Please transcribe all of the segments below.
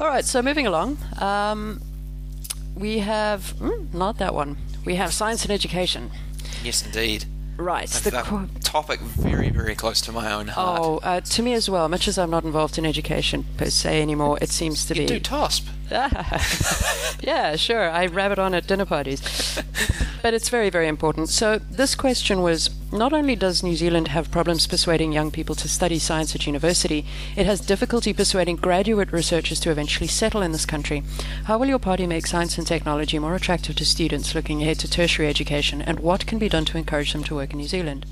All right, so moving along, um, we have mm, not that one. We have science and education. Yes, indeed. Right. The qu- topic very, very close to my own heart. oh, uh, to me as well. Much as I'm not involved in education per se anymore, it seems to you be. do TOSP. yeah, sure. I rabbit on at dinner parties. but it's very, very important. So, this question was not only does New Zealand have problems persuading young people to study science at university, it has difficulty persuading graduate researchers to eventually settle in this country. How will your party make science and technology more attractive to students looking ahead to tertiary education, and what can be done to encourage them to work in New Zealand?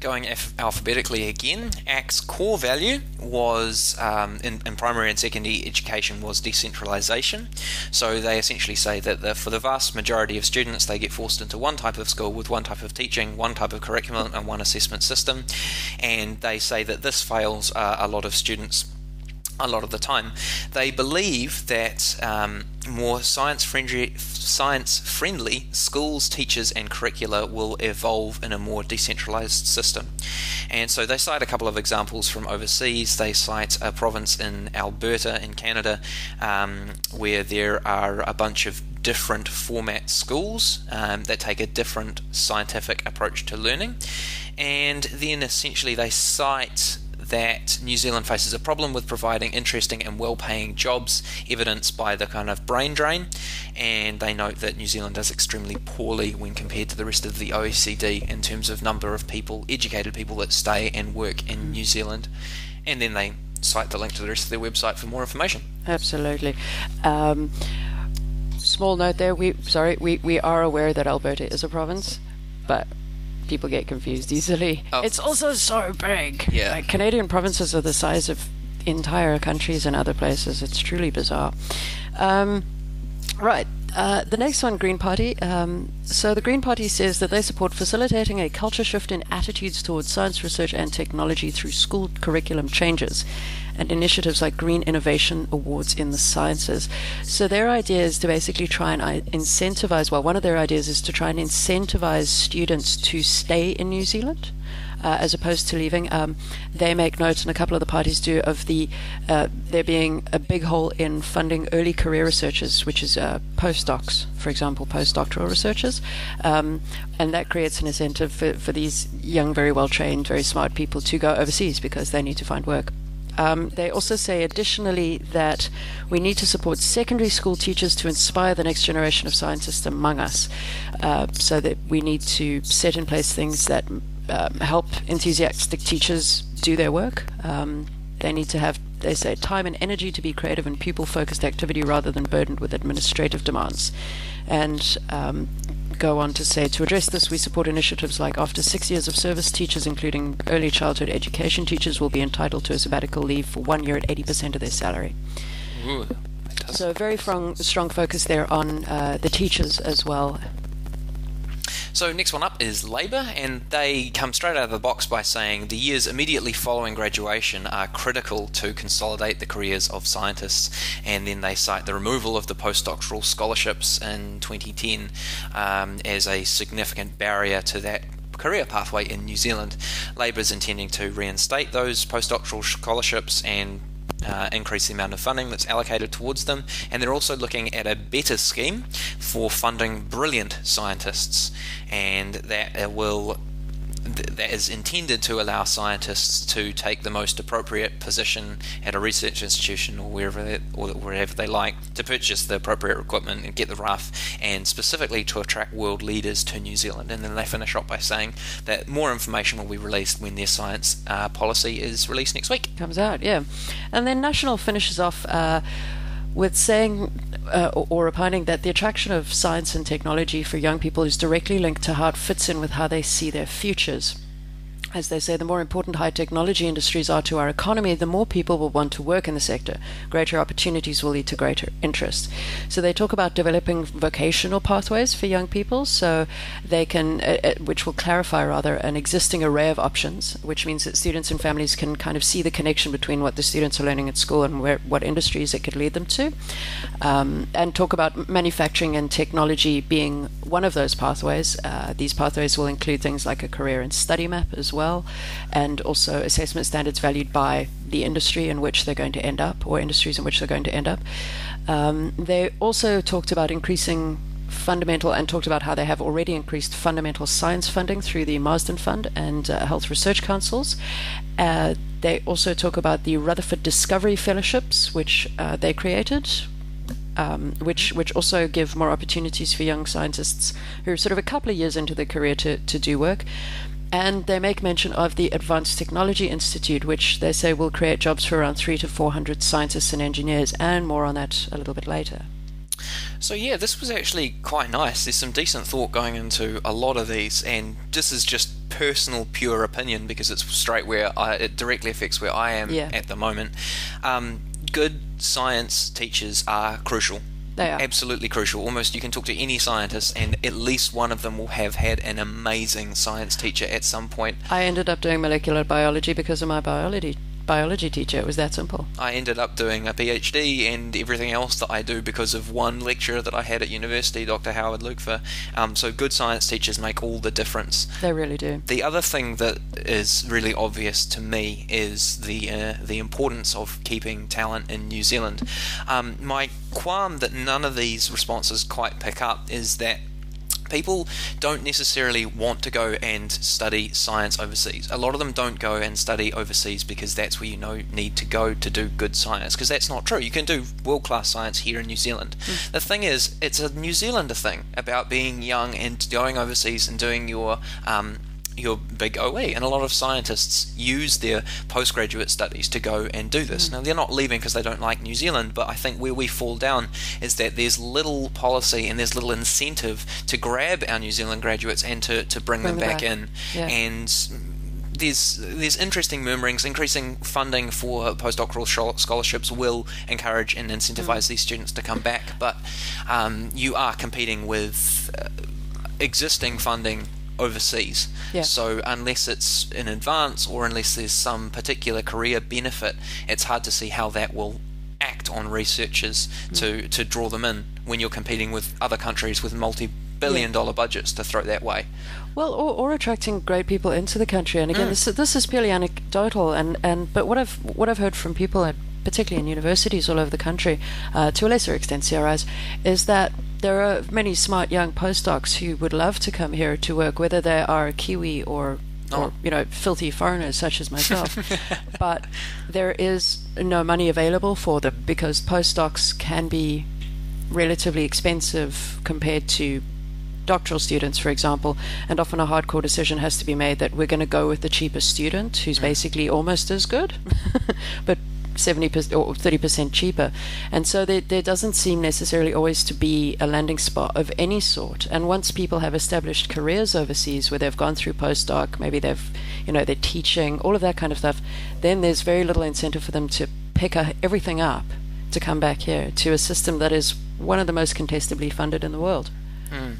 Going alphabetically again, ACT's core value was um, in, in, primary and secondary education was decentralization. So they essentially say that the, for the vast majority of students, they get forced into one type of school with one type of teaching, one type of curriculum, and one assessment system. And they say that this fails uh, a lot of students a lot of the time. They believe that um, more science friendly, science friendly schools, teachers, and curricula will evolve in a more decentralized system. And so they cite a couple of examples from overseas. They cite a province in Alberta in Canada um, where there are a bunch of different format schools um, that take a different scientific approach to learning. And then essentially they cite that New Zealand faces a problem with providing interesting and well paying jobs, evidenced by the kind of brain drain. And they note that New Zealand does extremely poorly when compared to the rest of the OECD in terms of number of people, educated people that stay and work in New Zealand. And then they cite the link to the rest of their website for more information. Absolutely. Um, small note there. We sorry, we, we are aware that Alberta is a province, but people get confused easily. Oh. It's also so big. Yeah. Like, Canadian provinces are the size of entire countries and other places. It's truly bizarre. Um, right. Uh, the next one, Green Party. Um, so the Green Party says that they support facilitating a culture shift in attitudes towards science research and technology through school curriculum changes and initiatives like Green Innovation Awards in the sciences. So their idea is to basically try and uh, incentivize, well, one of their ideas is to try and incentivize students to stay in New Zealand. Uh, as opposed to leaving. Um, they make notes, and a couple of the parties do, of the uh, there being a big hole in funding early career researchers, which is uh, postdocs, for example, postdoctoral researchers, um, and that creates an incentive for, for these young, very well trained, very smart people to go overseas because they need to find work. Um, they also say additionally that we need to support secondary school teachers to inspire the next generation of scientists among us, uh, so that we need to set in place things that um, help enthusiastic teachers do their work. Um, they need to have, they say, time and energy to be creative and pupil focused activity rather than burdened with administrative demands. And um, go on to say to address this, we support initiatives like after six years of service, teachers, including early childhood education teachers, will be entitled to a sabbatical leave for one year at 80% of their salary. Ooh, so, a very strong, strong focus there on uh, the teachers as well. So, next one up is Labour, and they come straight out of the box by saying the years immediately following graduation are critical to consolidate the careers of scientists. And then they cite the removal of the postdoctoral scholarships in 2010 um, as a significant barrier to that career pathway in New Zealand. Labour is intending to reinstate those postdoctoral scholarships and uh, increase the amount of funding that's allocated towards them, and they're also looking at a better scheme for funding brilliant scientists, and that will that is intended to allow scientists to take the most appropriate position at a research institution or wherever they, or wherever they like to purchase the appropriate equipment and get the RUF, and specifically to attract world leaders to New Zealand. And then they finish up by saying that more information will be released when their science uh, policy is released next week. Comes out, yeah. And then National finishes off. Uh, with saying uh, or, or opining that the attraction of science and technology for young people is directly linked to how it fits in with how they see their futures as they say, the more important high technology industries are to our economy, the more people will want to work in the sector. Greater opportunities will lead to greater interest. So they talk about developing vocational pathways for young people, so they can, uh, uh, which will clarify rather an existing array of options, which means that students and families can kind of see the connection between what the students are learning at school and where, what industries it could lead them to, um, and talk about manufacturing and technology being one of those pathways. Uh, these pathways will include things like a career and study map as well well, and also assessment standards valued by the industry in which they're going to end up, or industries in which they're going to end up. Um, they also talked about increasing fundamental and talked about how they have already increased fundamental science funding through the Marsden Fund and uh, Health Research Councils. Uh, they also talk about the Rutherford Discovery Fellowships, which uh, they created, um, which which also give more opportunities for young scientists who are sort of a couple of years into their career to, to do work. And they make mention of the Advanced Technology Institute, which they say will create jobs for around three to four hundred scientists and engineers, and more on that a little bit later. So yeah, this was actually quite nice. There's some decent thought going into a lot of these, and this is just personal, pure opinion because it's straight where I, it directly affects where I am Yeah. at the moment. Um, good science teachers are crucial. They are. Absolutely crucial. Almost you can talk to any scientist, and at least one of them will have had an amazing science teacher at some point. I ended up doing molecular biology because of my biology biology teacher. It was that simple. I ended up doing a PhD and everything else that I do because of one lecturer that I had at university, Dr. Howard Lukfer. Um, so good science teachers make all the difference. They really do. The other thing that is really obvious to me is the uh, the importance of keeping talent in New Zealand. Um, my qualm that none of these responses quite pick up is that people don't necessarily want to go and study science overseas. A lot of them don't go and study overseas because that's where you know need to go to do good science. Because that's not true. You can do world class science here in New Zealand. The thing is, it's a New Zealander thing about being young and going overseas and doing your um, your big OE, and a lot of scientists use their postgraduate studies to go and do this. Now, they're not leaving because they don't like New Zealand, but I think where we fall down is that there's little policy and there's little incentive to grab our New Zealand graduates and to, to bring, Bring them them back, back. in. Yeah. And there's there's interesting murmurings. Increasing funding for postdoctoral scholarships will encourage and incentivize these students to come back, but um, you are competing with uh, existing funding overseas. Yeah. So unless it's in advance or unless there's some particular career benefit, it's hard to see how that will act on researchers to, to draw them in when you're competing with other countries with multi-billion Yeah. dollar budgets to throw that way. Well, or, or attracting great people into the country. And again, this, this is purely anecdotal. And, and but what I've what I've heard from people, uh, particularly in universities all over the country, uh, to a lesser extent CRIs, is that there are many smart young postdocs who would love to come here to work, whether they are Kiwi or or Oh. you know filthy foreigners such as myself. but there is no money available for them because postdocs can be relatively expensive compared to doctoral students, for example, and often a hardcore decision has to be made that we're going to go with the cheapest student who's mm. basically almost as good, but 70% or 30% cheaper. And so there, there doesn't seem necessarily always to be a landing spot of any sort. And once people have established careers overseas where they've gone through postdoc, maybe they've, you know, they're teaching, all of that kind of stuff, then there's very little incentive for them to pick everything up to come back here to a system that is one of the most contestably funded in the world. Hmm.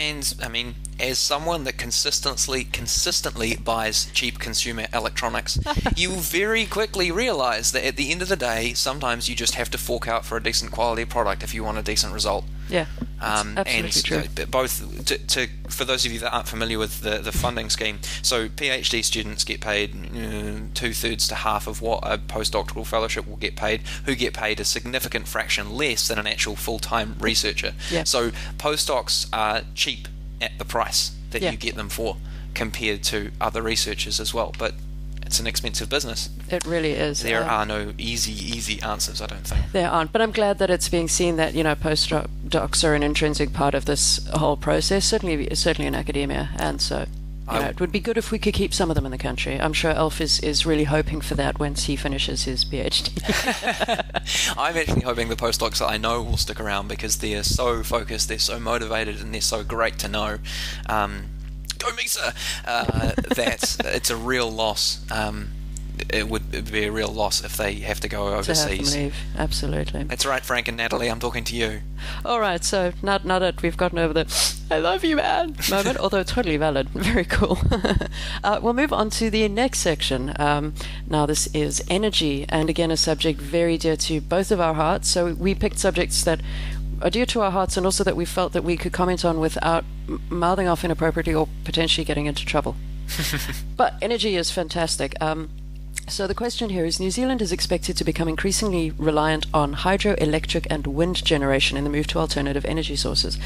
And I mean, as someone that consistently consistently buys cheap consumer electronics, you very quickly realize that at the end of the day, sometimes you just have to fork out for a decent quality product if you want a decent result. Yeah, Um, and true. uh, both to, to for those of you that aren't familiar with the, the funding scheme, so PhD students get paid uh, two thirds to half of what a postdoctoral fellowship will get paid, who get paid a significant fraction less than an actual full time researcher. Yeah. So postdocs are cheap at the price that Yeah. you get them for compared to other researchers as well, but it's an expensive business. It really is. There Um, are no easy easy answers, I don't think. There aren't, but I'm glad that it's being seen that you know postdocs are an intrinsic part of this whole process. Certainly, certainly in academia, and so. You know, it would be good if we could keep some of them in the country. I'm sure Elf is, is really hoping for that once he finishes his PhD. I'm actually hoping the postdocs that I know will stick around because they're so focused, they're so motivated, and they're so great to know. Um, go Misa! Uh, that it's a real loss. Um, it would be a real loss if they have to go to overseas. leave, absolutely. That's right, Frank and Natalie. I'm talking to you. All right, so now, now that we've gotten over the "I love you, man" moment, although totally valid, very cool. uh, we'll move on to the next section. Um, now, this is energy, and again, a subject very dear to both of our hearts. So we picked subjects that are dear to our hearts, and also that we felt that we could comment on without mouthing off inappropriately or potentially getting into trouble. but energy is fantastic. Um, so the question here is New Zealand is expected to become increasingly reliant on hydroelectric and wind generation in the move to alternative energy sources.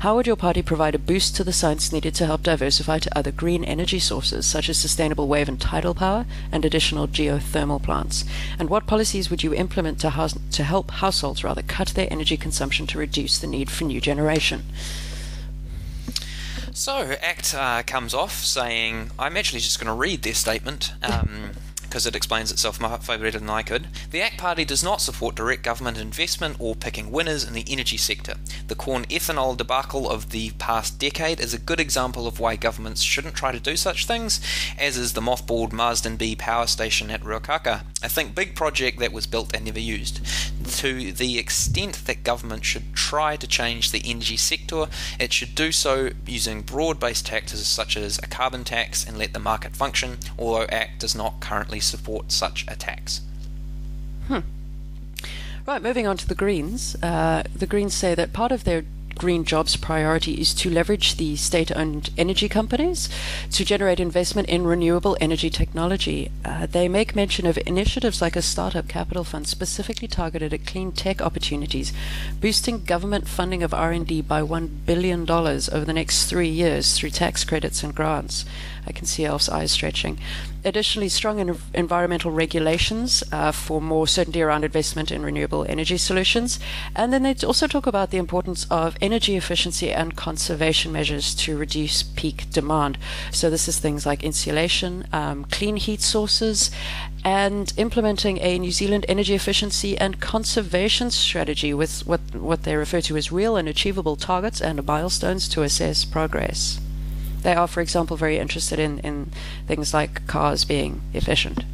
How would your party provide a boost to the science needed to help diversify to other green energy sources, such as sustainable wave and tidal power and additional geothermal plants? And what policies would you implement to, house, to help households rather cut their energy consumption to reduce the need for new generation? So, ACT uh, comes off saying, I'm actually just going to read their statement. Um, because it explains itself far better than I could. The ACT Party does not support direct government investment or picking winners in the energy sector. The corn ethanol debacle of the past decade is a good example of why governments shouldn't try to do such things, as is the mothballed Marsden B power station at Ruakaka. I think big project that was built and never used. To the extent that government should try to change the energy sector, it should do so using broad-based taxes such as a carbon tax and let the market function, although ACT does not currently support such attacks. Hmm. Right, moving on to the Greens. Uh, the Greens say that part of their green jobs priority is to leverage the state owned energy companies to generate investment in renewable energy technology. Uh, they make mention of initiatives like a startup capital fund specifically targeted at clean tech opportunities, boosting government funding of R&D by $1 billion over the next three years through tax credits and grants. I can see Elf's eyes stretching. Additionally, strong environmental regulations uh, for more certainty around investment in renewable energy solutions. And then they also talk about the importance of energy efficiency and conservation measures to reduce peak demand. So, this is things like insulation, um, clean heat sources, and implementing a New Zealand energy efficiency and conservation strategy with what, what they refer to as real and achievable targets and milestones to assess progress. They are, for example, very interested in, in things like cars being efficient.